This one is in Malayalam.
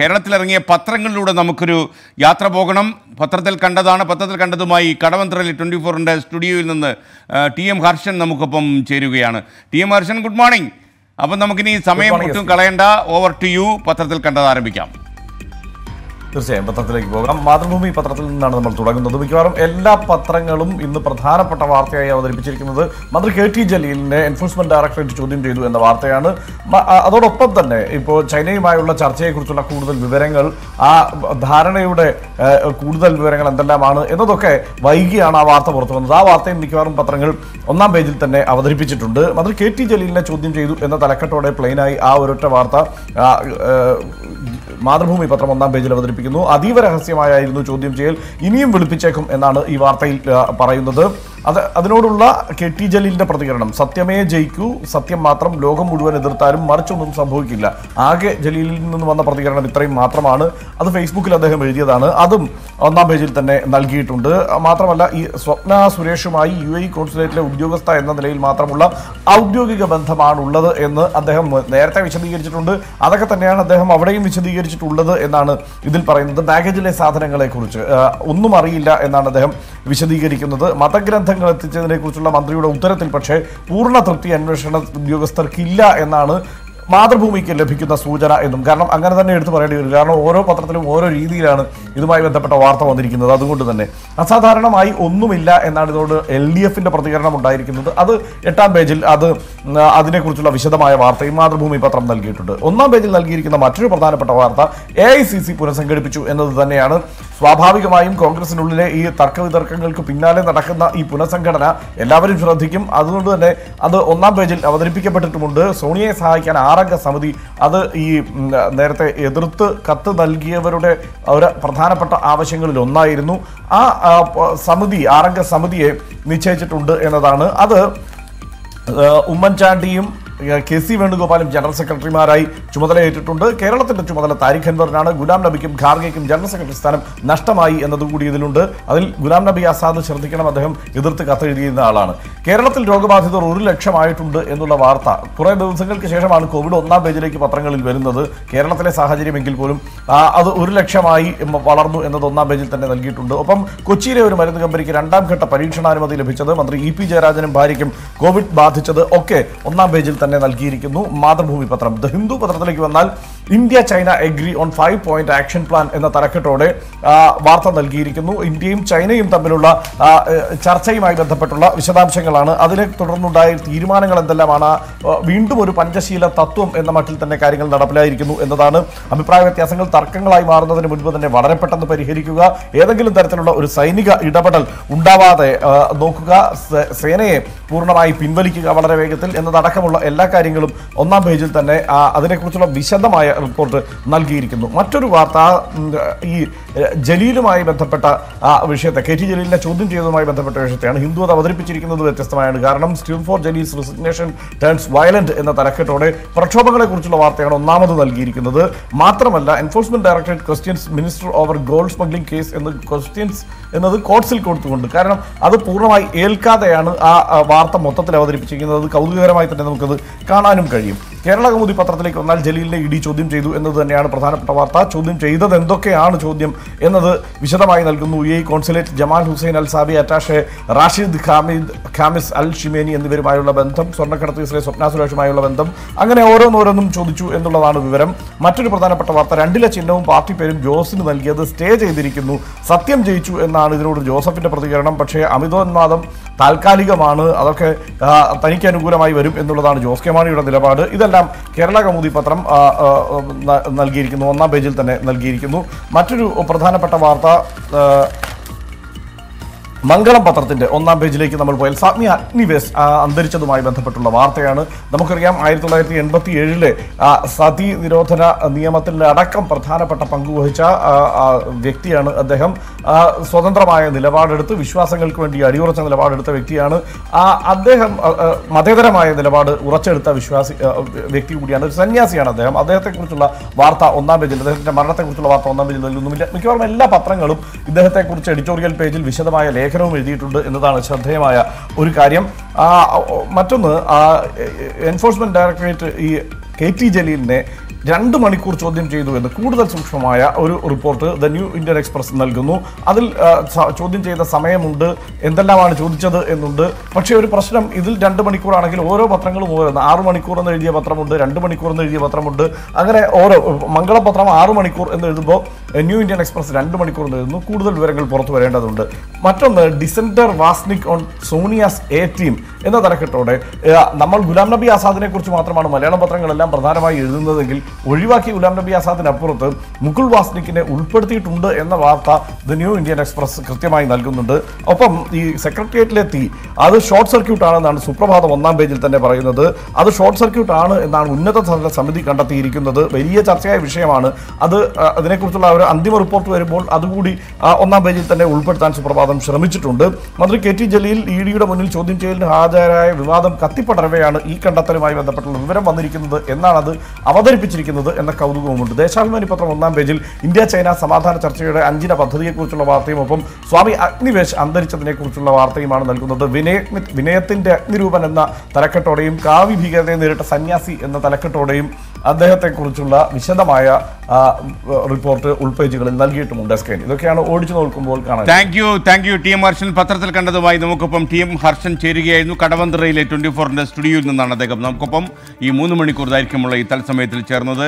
കേരളത്തിലിറങ്ങിയ പത്രങ്ങളിലൂടെ നമുക്കൊരു യാത്ര പോകണം. പത്രത്തിൽ കണ്ടതാണ്. പത്രത്തിൽ കണ്ടതുമായി കടവന്ത്രയിൽ ട്വന്റി ഫോറിന്റെ സ്റ്റുഡിയോയിൽ നിന്ന് ടി എം ഹർഷൻ നമുക്കൊപ്പം ചേരുകയാണ്. T M Harshan good morning. അപ്പം നമുക്കിനി സമയം ഒട്ടും. കളയണ്ട. Over to you. പത്രത്തിൽ കണ്ടത് ആരംഭിക്കാം. തീർച്ചയായും പത്രത്തിലേക്ക് പോകാം. മാതൃഭൂമി പത്രത്തിൽ നിന്നാണ് നമ്മൾ തുടങ്ങുന്നത്. മിക്കവാറും എല്ലാ പത്രങ്ങളും ഇന്ന് പ്രധാനപ്പെട്ട വാർത്തയായി അവതരിപ്പിച്ചിരിക്കുന്നത് മന്ത്രി കെ ടി ജലീലിനെ എൻഫോഴ്സ്മെന്റ് ഡയറക്ടറേറ്റ് ചോദ്യം ചെയ്തു എന്ന വാർത്തയാണ്. അതോടൊപ്പം തന്നെ ഇപ്പോൾ ചൈനയുമായുള്ള ചർച്ചയെക്കുറിച്ചുള്ള കൂടുതൽ വിവരങ്ങൾ ആ ധാരണയുടെ കൂടുതൽ വിവരങ്ങൾ എന്തെല്ലാമാണ് എന്നതൊക്കെ വൈകിയാണ് ആ വാർത്ത പുറത്തു വന്നത്. ആ വാർത്തയും മിക്കവാറും പത്രങ്ങൾ ഒന്നാം പേജിൽ തന്നെ അവതരിപ്പിച്ചിട്ടുണ്ട്. മന്ത്രി കെ ടി ജലീലിനെ ചോദ്യം ചെയ്തു എന്ന തലക്കെട്ടോടെ പ്ലെയിനായി ആ ഒരൊറ്റ വാർത്ത മാതൃഭൂമി പത്രം ഒന്നാം പേജിൽ അവതരിപ്പിക്കുന്നു. അതീവ രഹസ്യമായിരുന്നു ചോദ്യം ചെയ്യൽ. ഇനിയും വിളിപ്പിച്ചേക്കും എന്നാണ് ഈ വാർത്തയിൽ പറയുന്നത്. അത് അതിനോടുള്ള കെ ടി ജലീലിന്റെ പ്രതികരണം. സത്യമേ ജയിക്കൂ സത്യം മാത്രം ലോകം മുഴുവൻ എതിർത്താലും മറിച്ചൊന്നും സംഭവിക്കില്ല. ആകെ ജലീലിൽ നിന്ന് വന്ന പ്രതികരണം ഇത്രയും മാത്രമാണ്. അത് ഫേസ്ബുക്കിൽ അദ്ദേഹം എഴുതിയതാണ്. അതും ഒന്നാം പേജിൽ തന്നെ നൽകിയിട്ടുണ്ട്. മാത്രമല്ല ഈ സ്വപ്ന സുരേഷുമായി യു എ കോൺസുലേറ്റിലെ ഉദ്യോഗസ്ഥ എന്ന നിലയിൽ മാത്രമുള്ള ഔദ്യോഗിക ബന്ധമാണുള്ളത് എന്ന് അദ്ദേഹം നേരത്തെ വിശദീകരിച്ചിട്ടുണ്ട്. അതൊക്കെ തന്നെയാണ് അദ്ദേഹം അവിടെയും വിശദീകരിച്ചിട്ടുള്ളത് എന്നാണ് ഇതിൽ പറയുന്നത്. ബാഗേജിലെ സാധനങ്ങളെക്കുറിച്ച് ഒന്നും അറിയില്ല എന്നാണ് അദ്ദേഹം വിശദീകരിക്കുന്നത്. മതഗ്രന്ഥങ്ങൾ എത്തിച്ചതിനെ കുറിച്ചുള്ള മന്ത്രിയുടെ ഉത്തരത്തിൽ പക്ഷേ പൂർണ തൃപ്തി അന്വേഷണ ഉദ്യോഗസ്ഥർക്കില്ല എന്നാണ് മാതൃഭൂമിക്ക് ലഭിക്കുന്ന സൂചന എന്നും. കാരണം അങ്ങനെ തന്നെ എടുത്തു പറയേണ്ടി വരും. കാരണം ഓരോ പത്രത്തിലും ഓരോ രീതിയിലാണ് ഇതുമായി ബന്ധപ്പെട്ട വാർത്ത വന്നിരിക്കുന്നത്. അതുകൊണ്ട് തന്നെ അസാധാരണമായി ഒന്നുമില്ല എന്നാണ് ഇതോട് എൽ ഡി എഫിന്റെ പ്രതികരണം ഉണ്ടായിരിക്കുന്നത്. അത് എട്ടാം പേജിൽ അത് അതിനെക്കുറിച്ചുള്ള വിശദമായ വാർത്തയും മാതൃഭൂമി പത്രം നൽകിയിട്ടുണ്ട്. ഒന്നാം പേജിൽ നൽകിയിരിക്കുന്ന മറ്റൊരു പ്രധാനപ്പെട്ട വാർത്ത എ ഐ സി സി പുനഃസംഘടിപ്പിച്ചു എന്നത് തന്നെയാണ് സ്വാഭാവികമായും കോൺഗ്രസിനുള്ളിലെ ഈ തർക്കവിതർക്കങ്ങൾക്ക് പിന്നാലെ നടക്കുന്ന ഈ പുനഃസംഘടന എല്ലാവരും ശ്രദ്ധിക്കും. അതുകൊണ്ട് തന്നെ അത് ഒന്നാം പേജിൽ അവതരിപ്പിക്കപ്പെട്ടിട്ടുമുണ്ട്. സോണിയയെ സഹായിക്കാൻ ആറംഗ സമിതി അത് ഈ നേരത്തെ എതിർത്ത് കത്ത് നൽകിയവരുടെ ഒരു പ്രധാനപ്പെട്ട ആവശ്യങ്ങളിൽ ഒന്നായിരുന്നു. ആ സമിതി ആറംഗ സമിതിയെ നിശ്ചയിച്ചിട്ടുണ്ട് എന്നതാണ്. അത് ഉമ്മൻചാണ്ടിയും കെ സി വേണുഗോപാലും ജനറൽ സെക്രട്ടറിമാരായി ചുമതലയേറ്റിട്ടുണ്ട്. കേരളത്തിന്റെ ചുമതല താരിഖ് അൻവറിനാണ്. ഗുലാം നബിക്കും ഖാർഗയ്ക്കും ജനറൽ സെക്രട്ടറി സ്ഥാനം നഷ്ടമായി എന്നതുകൂടി ഇതിലുണ്ട്. അതിൽ ഗുലാം നബി ആസാദ് ശ്രദ്ധിക്കണം അദ്ദേഹം എതിർത്ത് കത്തെഴുതിയിരുന്ന ആളാണ്. കേരളത്തിൽ രോഗബാധിതർ ഒരു ലക്ഷമായിട്ടുണ്ട് എന്നുള്ള വാർത്ത കുറേ ദിവസങ്ങൾക്ക് ശേഷമാണ് കോവിഡ് ഒന്നാം പേജിലേക്ക് പത്രങ്ങളിൽ വരുന്നത്. കേരളത്തിലെ സാഹചര്യമെങ്കിൽ പോലും അത് ഒരു ലക്ഷമായി വളർന്നു എന്നത് ഒന്നാം പേജിൽ തന്നെ നൽകിയിട്ടുണ്ട്. ഒപ്പം കൊച്ചിയിലെ ഒരു മരുന്ന് കമ്പനിക്ക് രണ്ടാം ഘട്ട പരീക്ഷണാനുമതി ലഭിച്ചത് മന്ത്രി ഇ പി ജയരാജനും ഭാര്യയ്ക്കും കോവിഡ് ബാധിച്ചത് ഒക്കെ ഒന്നാം പേജിൽ തന്നെ നൽകിയിരിക്കുന്നു. മാതൃഭൂമി പത്രം. ദ ഹിന്ദു പത്രത്തിലേക്ക് വന്നാൽ India China agree on five point action plan എന്ന തലക്കെട്ടോടെ വാർത്ത നൽകിയിരിക്കുന്നു. ഇന്ത്യയും ചൈനയും തമ്മിലുള്ള ചർച്ചയുമായി ബന്ധപ്പെട്ടുള്ള വിശദാംശങ്ങളാണ്. അതിനെ തുടർന്നുണ്ടായ തീരുമാനങ്ങൾ എന്തെല്ലാമാണ്? വീണ്ടും ഒരു പഞ്ചശീല തത്വം എന്ന മട്ടിൽ തന്നെ കാര്യങ്ങൾ നടപ്പിലായിരിക്കുന്നു എന്നതാണ് അഭിപ്രായ വ്യത്യാസങ്ങൾ. തർക്കങ്ങളായി മാറുന്നതിന് മുൻപ് തന്നെ വളരെ പെട്ടെന്ന് പരിഹരിക്കുക. ഏതെങ്കിലും തരത്തിലുള്ള ഒരു സൈനിക ഇടപെടൽ ഉണ്ടാവാതെ നോക്കുക. സേനയെ പൂർണമായി പിൻവലിക്കുക വളരെ വേഗത്തിൽ എന്നതടക്കമുള്ള എല്ലാ കാര്യങ്ങളും ഒന്നാം പേജിൽ തന്നെ അതിനെക്കുറിച്ചുള്ള വിശദമായ റിപ്പോർട്ട് നൽകിയിരിക്കുന്നു. മറ്റൊരു വാർത്ത ഈ ജലീലുമായി ബന്ധപ്പെട്ട വിഷയത്തെ കെ ടി ജലീലിനെ ചോദ്യം ചെയ്തതുമായി ബന്ധപ്പെട്ട വിഷയത്തെയാണ് ഹിന്ദു അത് അവതരിപ്പിച്ചിരിക്കുന്നത് വ്യത്യസ്തമായാണ് കാരണം still for Jaleel's resignation turns violent എന്ന തലക്കെട്ടോടെ പ്രക്ഷോഭങ്ങളെക്കുറിച്ചുള്ള വാർത്തയാണ് ഒന്നാമത് നൽകിയിരിക്കുന്നത്. മാത്രമല്ല enforcement directorate questions minister over gold smuggling case എന്ന് ക്വസ്റ്റ്യൻസ് എന്നത് കോർട്സിൽ കൊടുത്തുകൊണ്ട്. കാരണം അത് പൂർണമായി ഏൽക്കാതെയാണ് ആ വാർത്ത മൊത്തത്തിൽ അവതരിപ്പിച്ചിരിക്കുന്നത്. കൗതുകകരമായി തന്നെ നമുക്കത് കാണാനും കഴിയും കേരള കൗമുദി പത്രത്തിലേക്ക് വന്നാൽ ജലീലിനെ ഇ ഡി ചോദ്യം ചെയ്തു എന്നത് തന്നെയാണ് പ്രധാനപ്പെട്ട വാർത്ത. ചോദ്യം ചെയ്തത് എന്തൊക്കെയാണ് ചോദ്യം എന്നത് വിശദമായി നൽകുന്നു U A consulate Jamal Hussain Al Sabi attache Rashid Khamid Khamis Al Shimeni എന്നിവരുമായുള്ള ബന്ധം സ്വർണക്കടത്ത് കേസിലെ സ്വപ്ന സുരേഷുമായുള്ള ബന്ധം അങ്ങനെ ഓരോന്നോരോന്നും ചോദിച്ചു എന്നുള്ളതാണ് വിവരം. മറ്റൊരു പ്രധാനപ്പെട്ട വാർത്ത രണ്ടിലെ ചിഹ്നവും പാർട്ടി പേരും ജോസിന് നൽകിയത് സ്റ്റേ ചെയ്തിരിക്കുന്നു സത്യം ജയിച്ചു എന്നാണ് ഇതിനോട് ജോസഫിന്റെ പ്രതികരണം. പക്ഷേ അമിതോന്മാദം താൽക്കാലികമാണ് അതൊക്കെ തനിക്ക് അനുകൂലമായി വരും എന്നുള്ളതാണ് ജോസ് കെ മാണിയുടെ നിലപാട്. ഇതെല്ലാം കേരള കൗമുദി പത്രം നൽകിയിരിക്കുന്നു. ഒന്നാം പേജിൽ തന്നെ നൽകിയിരിക്കുന്നു. മറ്റൊരു പ്രധാനപ്പെട്ട വാർത്ത മംഗളം പത്രത്തിന്റെ ഒന്നാം പേജിലേക്ക് നമ്മൾ പോയാൽ സാത്മി അഗ്നിവേസ് അന്തരിച്ചതുമായി ബന്ധപ്പെട്ടുള്ള വാർത്തയാണ്. നമുക്കറിയാം ആയിരത്തി തൊള്ളായിരത്തി എൺപത്തി ഏഴിലെ സതി നിരോധന നിയമത്തിൽ അടക്കം പ്രധാനപ്പെട്ട പങ്കുവഹിച്ച വ്യക്തിയാണ് അദ്ദേഹം. സ്വതന്ത്രമായ നിലപാടെടുത്ത് വിശ്വാസങ്ങൾക്ക് വേണ്ടി അടിയുറച്ച നിലപാടെടുത്ത വ്യക്തിയാണ്. അദ്ദേഹം മതേതരമായ നിലപാട് ഉറച്ചെടുത്ത വിശ്വാസി വ്യക്തി കൂടിയാണ് ഒരു സന്യാസിയാണ് അദ്ദേഹം. അദ്ദേഹത്തെക്കുറിച്ചുള്ള വാർത്ത ഒന്നാം പേജിൽ അദ്ദേഹത്തിന്റെ മരണത്തെക്കുറിച്ചുള്ള വാർത്ത ഒന്നാം പേജിൽ നൽകുന്നുമില്ല മിക്കവാറും എല്ലാ പത്രങ്ങളും ഇദ്ദേഹത്തെക്കുറിച്ച് എഡിറ്റോറിയൽ പേജിൽ വിശദമായ ലേഖനവും എഴുതിയിട്ടുണ്ട് എന്നതാണ് ശ്രദ്ധേയമായ ഒരു കാര്യം. മറ്റൊന്ന് എൻഫോഴ്സ്മെന്റ് ഡയറക്ടറേറ്റ് ഈ കെ ടി ജലീലിനെ രണ്ട് മണിക്കൂർ ചോദ്യം ചെയ്തു എന്ന് കൂടുതൽ സൂക്ഷ്മമായ ഒരു report the New Indian Express നൽകുന്നു. അതിൽ ചോദ്യം ചെയ്ത സമയമുണ്ട്. എന്തെല്ലാമാണ് ചോദിച്ചത് എന്നുണ്ട്. പക്ഷേ ഒരു പ്രശ്നം ഇതിൽ രണ്ട് മണിക്കൂറാണെങ്കിൽ ഓരോ പത്രങ്ങളും ഓരോന്ന്. ആറ് മണിക്കൂർ എന്ന് എഴുതിയ പത്രമുണ്ട് രണ്ട് മണിക്കൂർ എന്ന് എഴുതിയ പത്രമുണ്ട്. അങ്ങനെ ഓരോ മംഗളപത്രം ആറ് മണിക്കൂർ എന്ന് എഴുതുമ്പോൾ ന്യൂ ഇന്ത്യൻ എക്സ്പ്രസ് രണ്ട് മണിക്കൂർ എന്ന് എഴുതുന്നു. കൂടുതൽ വിവരങ്ങൾ പുറത്തു വരേണ്ടതുണ്ട്. മറ്റൊന്ന് dissenter Wasnik on Sonia's A team എന്ന തലക്കെട്ടോടെ നമ്മൾ ഗുലാം നബി ആസാദിനെ കുറിച്ച് മാത്രമാണ് മലയാളം പത്രങ്ങളെല്ലാം പ്രധാനമായി എഴുതുന്നതെങ്കിൽ ഒഴിവാക്കി ഗുലാം നബി ആസാദിനപ്പുറത്ത് മുകുൾ വാസ്നിക്കിനെ ഉൾപ്പെടുത്തിയിട്ടുണ്ട് എന്ന വാർത്ത ദ ന്യൂ ഇന്ത്യൻ എക്സ്പ്രസ് കൃത്യമായി നൽകുന്നുണ്ട്. ഒപ്പം ഈ സെക്രട്ടേറിയറ്റിലെത്തി. അത് ഷോർട്ട് സർക്യൂട്ട് ആണെന്നാണ് സുപ്രഭാതം ഒന്നാം പേജിൽ തന്നെ പറയുന്നത്. അത് ഷോർട്ട് സർക്യൂട്ട് ആണ് എന്നാണ് ഉന്നത തല സമിതി കണ്ടെത്തിയിരിക്കുന്നത്. വലിയ ചർച്ചയായ വിഷയമാണ്. അത് അതിനെക്കുറിച്ചുള്ള ഒരു അന്തിമ റിപ്പോർട്ട് വരുമ്പോൾ അതുകൂടി ഒന്നാം പേജിൽ തന്നെ ഉൾപ്പെടുത്താൻ സുപ്രഭാതം ശ്രമിച്ചിട്ടുണ്ട്. മന്ത്രി കെ ടി ജലീൽ ഇ ഡിയുടെ മുന്നിൽ ചോദ്യം ചെയ്യലിന് ഹാജരായ വിവാദം കത്തിപ്പടരവെയാണ് ഈ കണ്ടെത്തലുമായി ബന്ധപ്പെട്ടുള്ള വിവരം വന്നിരിക്കുന്നത് എന്നാണ് അത് അവതരിപ്പിച്ചിരിക്കുന്നത്. എന്ന കൗതുകവുമുണ്ട്. ദേശാഭിമാനി പത്രം ഒന്നാം പേജിൽ ഇന്ത്യ ചൈന സമാധാന ചർച്ചയുടെ അഞ്ചിന പദ്ധതിയെക്കുറിച്ചുള്ള വാർത്തയും ഒപ്പം സ്വാമി അഗ്നിവേശ് അന്തരിച്ചതിനെക്കുറിച്ചുള്ള വാർത്തയുമാണ് നൽകുന്നത്. വിനയ വിനയത്തിന്റെ അഗ്നിരൂപൻ എന്ന തലക്കെട്ടോടെയും കാവ്യ ഭീകരതയെ നേരിട്ട സന്യാസി എന്ന തലക്കെട്ടോടെയും അദ്ദേഹത്തെക്കുറിച്ചുള്ള വിശദമായ റിപ്പോർട്ട് ഉൾപേജുകളിൽ നൽകിയിട്ടുമുണ്ട് സ്കൈൻ ഇതൊക്കെയാണ് ഓടിച്ചു നോക്കുമ്പോൾ കാണാൻ thank you thank you T M Harshan. പത്രത്തിൽ കണ്ടതുമായി നമുക്കൊപ്പം ടി എം ഹർഷൻ ചേരുകയായിരുന്നു. കടവന്ത്രയിലെ ട്വന്റി ഫോറിന്റെ സ്റ്റുഡിയോയിൽ നിന്നാണ് അദ്ദേഹം. നമുക്കൊപ്പം ഈ മൂന്ന് മണിക്കൂർ ദൈർഘ്യമുള്ള ഈ തത്സമയത്തിൽ ചേർന്നത്.